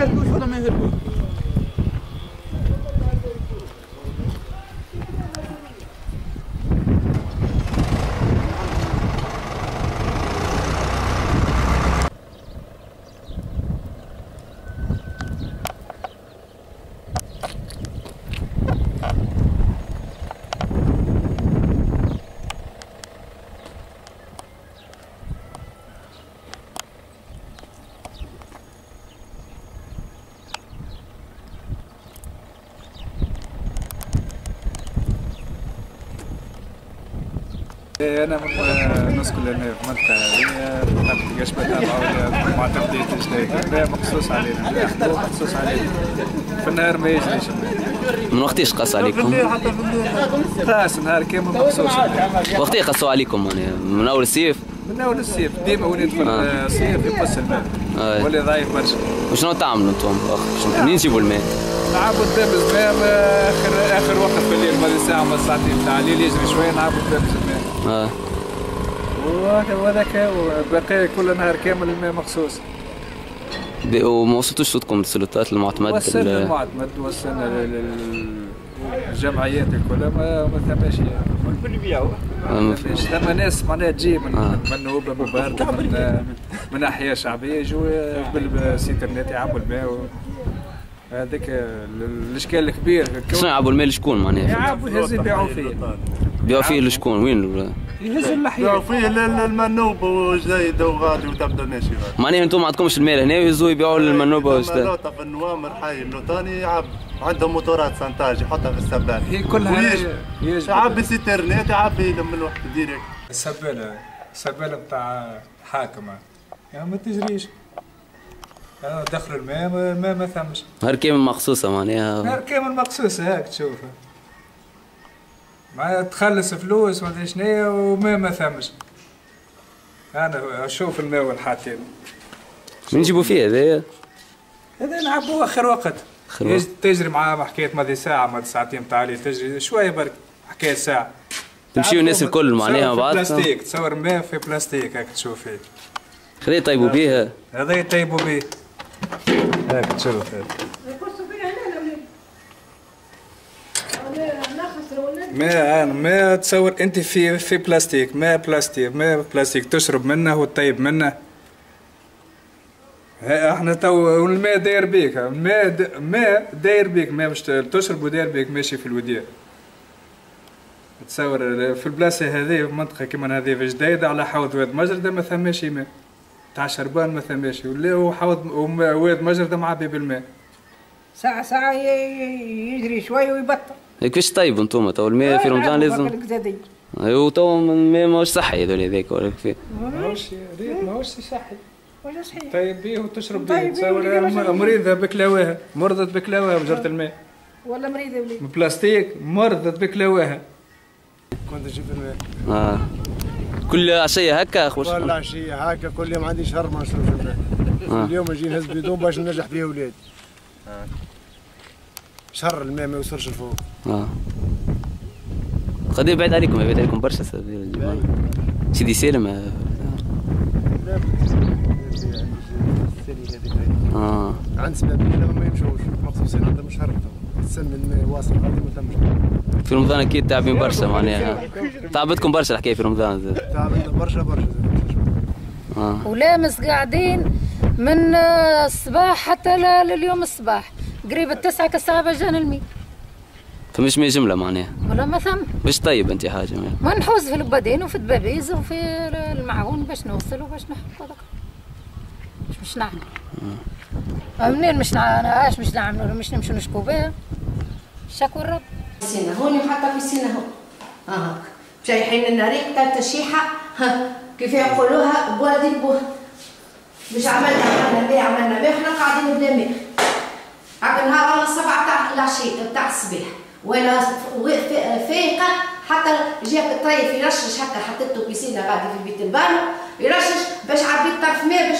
يهربوش ولا ما يهربوش أنا نسكن هنا في المنطقة هذه ما تلقاش متابعه مع جديد لا مخصوص علينا. مخصوص علينا. في النهار ما يجريش من وقتاش قص عليكم؟ خاص نهار كامل مخصوص وقتها قصوا عليكم؟ يعني من أول الصيف؟ من أول الصيف. ديما وين يدخل آه. الصيف يقص الماء. آه. ولا ضعيف برشا. وشنو تعملوا أنتم؟ منين تجيبوا الماء؟ نعبوا الدم الماء اخر آخر وقت في الليل ماضي ساعة ما ساعتين. تاع الليل يجري شوية نعبوا الدم. الماء آه. وهذاك باقي كل نهار كامل الماء مخصوص. وما وصلتوش صوتكم للسلطات المعتمد وصلنا ال- المعتمد وصلنا لل- للجمعيات الكل. ما ما ثماش آه، ما فيش ثم ناس معناها تجي من آه. من نوبه من من من أحياء شعبية يجوا بالسيترنت يعبوا الماء هذاك ال- الإشكال الكبير. شنو يعبوا الماء؟ لشكون معناها؟ يعبوا يهز يبيعوا فيه. بيعوا فيه لشكون وين؟ يهز اللحية. فيه ال- ال- المنوب وجديد وغادي وتبدأ ماشي غادي. معناها أنتم ما عندكمش الماء هنا ويهزوا يبيعوا للمنوبه ثم وشتا لوطة في النوامر حي اللوطاني يعب عندهم موتورات سانتاج يحطها في السبانة. هي كلها يجي يعبي سيترنت يعبي من الوقت ديريكت. السبالة السبالة بتاع حاكمة. يعني ما تجريش. دخل الماء ما- الماء ما ثمش. نهار كامل مخصوصه معناها. نهار كامل مقصوص هيك تشوفها. ما تخلص فلوس ما أدري شنيا وما ما ثمش. أنا أشوف الماء والحاتين منين يجيبوا فيه هذايا؟ هذا نعبوه آخر وقت. وقت. تجري معاه حكاية ماضي ساعة ماضي ساعتين تعالي تجري شوية برك حكاية ساعة. تمشيوا الناس الكل معناها في بعض بلاستيك تصور ماء في بلاستيك هيك تشوف هيك. خليه يطيبوا بيها. هذا يطيبوا به هيك تشوف هيك. ما أنا ما تصور أنت في في بلاستيك ما بلاستيك ما بلاستيك تشرب منه وتطيب منه. إحنا تو الماء داير بيك الماء ماء داير بيك ما مش تشرب وداير بيك ماشي في الوديان تصور في البلاصة هذه في منطقه كيما هذه في جديده على حوض واد مجردة ما ثماش ماء. تاع شربان ما ثماش ولا حوض واد مجردة معبي بالماء. ساعة ي- يجري شوي ويبطل. كيفاش طيبوا أنتم تو الماء في رمضان لازم. ايوا تو الماء ماهوش صحي هذول هذاك ولا كيف ماهوش ماهوش صحي. ولا صحيح طيب بيه وتشرب طيب بيه بيه تصور ولقي مشاكل. م- مريضة بكلاواها مرضت بكلاواها بجرة الماء. ولا مريضة ولي من بلاستيك مرضت بكلاواها كنت نجيب الماء. آه. كل عشية هكا أخوش؟ كل عشية هكا كل يوم عندي شهر ما نشربش الماء. آه. كل يوم نجي نهز بدون باش ننجح فيه ولادي شهر الماء ما يوصلش لفوق. آه. قد بعيد عليكم بعيد عليكم برشا. سيدي سالم آه. آه. عند سباب لما ما يمشوش. مخصوصين عندهم شهر السن الماء واصل غادي ما تمش في رمضان أكيد تعبين برشا معناها. تعبتكم برشا الحكاية في رمضان. زاد. تعبنا برشا برشا. آه. ولامس قاعدين من آه، الصباح حتى لليوم الصباح. قريب التسعة كالساعة بجان المي. فمش مية جمله معناها ولا ما ثم. باش طيب أنت حاجة يعني. ما نحوز في البدين وفي الدبابيز وفي المعون باش نوصل وباش نحط هذاك مش مش نعمل؟ منين مش نع... اش مش نعملوا مش نمشوا نشكوا بها. شكوا الرب. سينا هوني حتى في سينا هون. آه. شايحين لنا ريحة التشيحة ها كيف يقولوها؟ بوادي البوه مش عملنا عملنا بيه عملنا بيه. إحنا قاعدين بلا ماء عقل نهار ولا السبعة بتاع العشية بتاع الصباح. ولا ف- فايقة حتى جاك الطريف يرشش هكا حطيته بيسينة غادي في بيت البانو. يرشش باش عبيت طرف ماء باش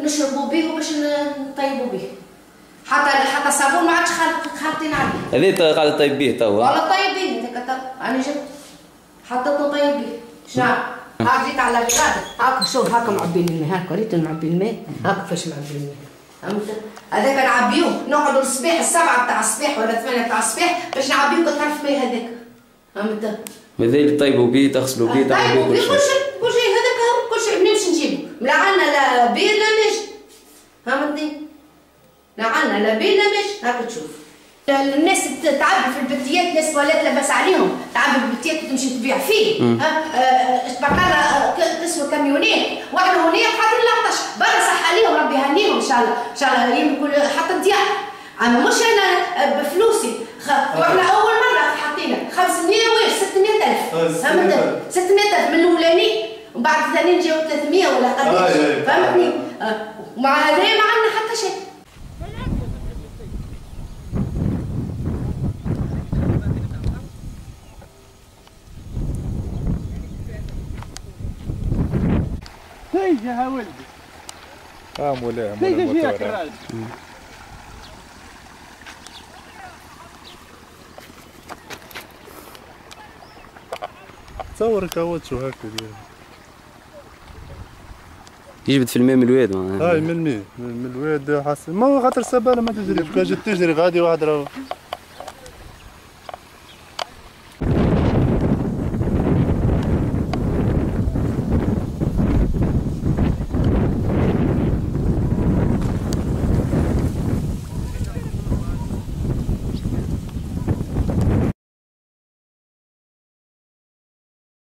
نشربوا بيه وباش نطيبوا بيه حتى حتى الصابون ما عادش خال- خالطين عليه. هذا قاعد طيب به توا والله طيبين هذاك طب أنا جبت. حطيته طيبين شنو؟ ها جيت على الغداء هاك شوف هاك معبين الماء هاك ريت معبين الماء. هاك كيفاش معبين الماء. فهمت؟ هذاك نعبيوه نقعدوا الصباح السبعة تاع الصباح ولا ثمانية تاع الصباح باش نعبيوه كطرف ماء هذاك. فهمت؟ ماذا اللي طيبوا بيه تغسلوا بيه تعملوا طيب بيه كل شيء. كل شيء هذاك كل شيء منين باش نجيبه؟ لا عنا لا بير لا ماجي فهمتني؟ لا عنا لا بير لا ماجي هاك تشوف. الناس تعبي في البتيات ناس ولات لاباس عليهم. في تمشي تبيع فيه. ها؟ آه، تبقى لها قسم كاميونات وإحنا هنا خاطر العطش برا صح عليهم ربي يهنيهم إن شاء الله. إن شاء الله يمكن حتى تضيع اما مش أنا آه، بفلوسي. وإحنا أول مرة حطينا 500 ويش 600 آه، ألف. 600 فهمت؟ ألف. 600 ألف من الاولاني وبعد الثانيين جاو 300 ولا آه، قداش فهمتني؟ آه، ومع هذا ما عندنا حتى شيء آه مولاي مولاي الموتور تصور كاوتشو هكا ديال. يجبد في الماء من الواد ما- هاي من مين من من الواد حسن ما هو خاطر السبانه ما تجري كان جات تجري غادي واحد راه